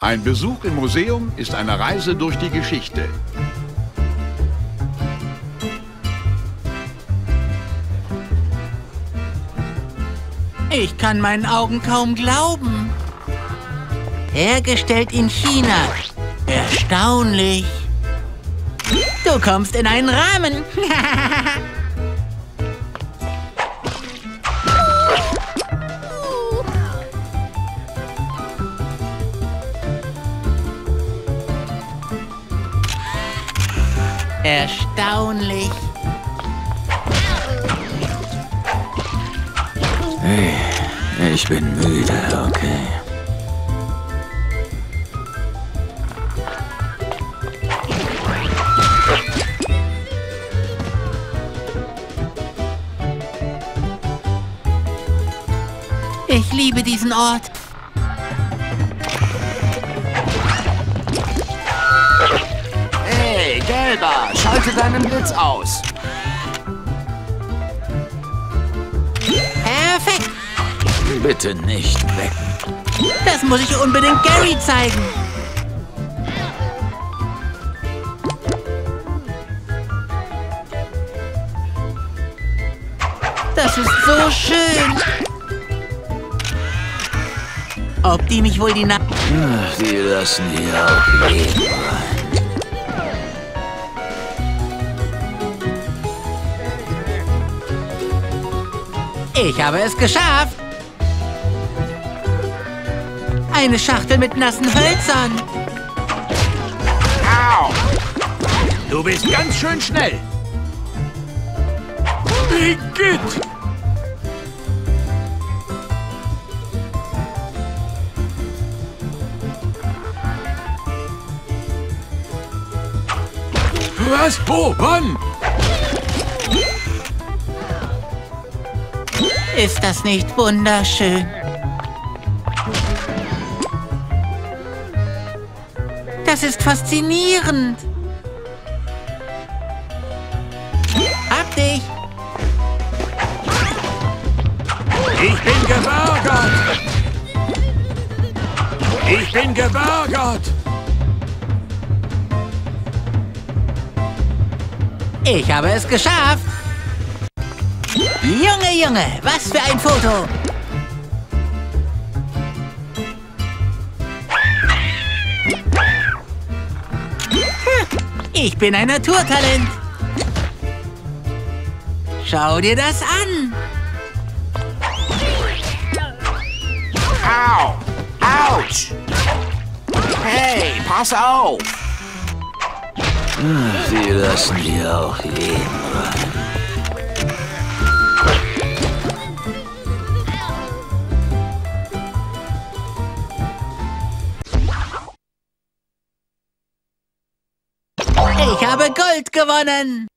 Ein Besuch im Museum ist eine Reise durch die Geschichte. Ich kann meinen Augen kaum glauben. Hergestellt in China. Erstaunlich. Du kommst in einen Rahmen. Erstaunlich. Hey, ich bin müde, okay. Ich liebe diesen Ort. Gelber, schalte deinen Blitz aus. Perfekt. Bitte nicht wecken. Das muss ich unbedingt Gary zeigen. Das ist so schön. Ob die mich wohl die Nacht... Ach, die lassen hier auch jeden Ich habe es geschafft. Eine Schachtel mit nassen Hölzern. Au! Du bist ganz schön schnell. Igitt! Was? Wo? Wann? Ist das nicht wunderschön? Das ist faszinierend. Hab dich. Ich bin gebergert! Ich bin gebergert! Ich habe es geschafft. Junge, Junge, was für ein Foto. Ich bin ein Naturtalent. Schau dir das an. Au! Autsch! Hey, pass auf! Die lassen hier auch jeden rein. Ich habe Gold gewonnen.